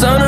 sun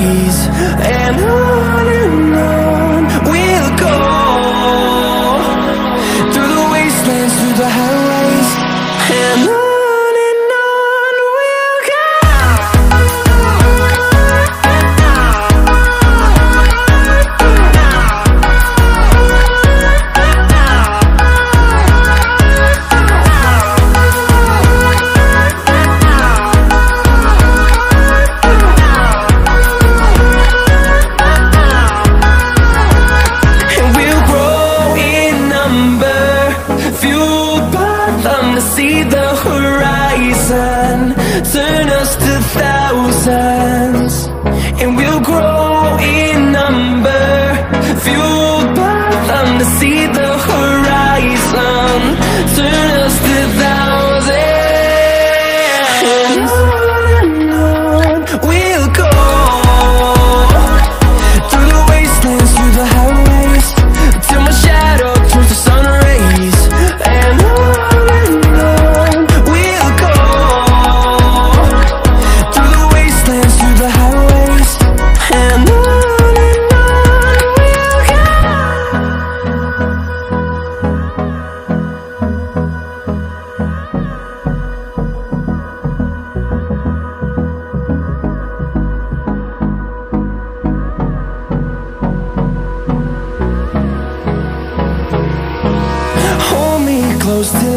you